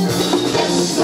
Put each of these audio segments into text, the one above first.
Yes,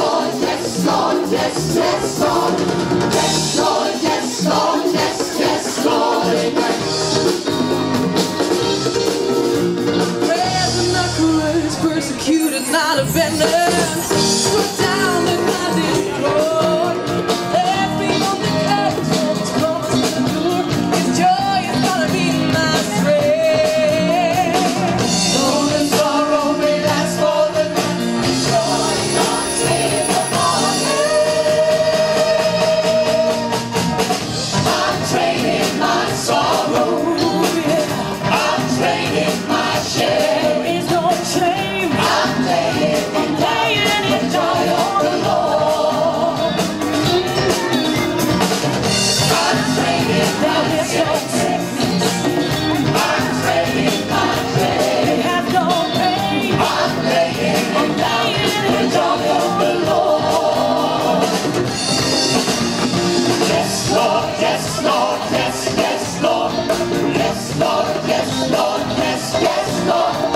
Lord, yes, yes, Lord.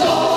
Lord.